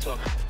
talk.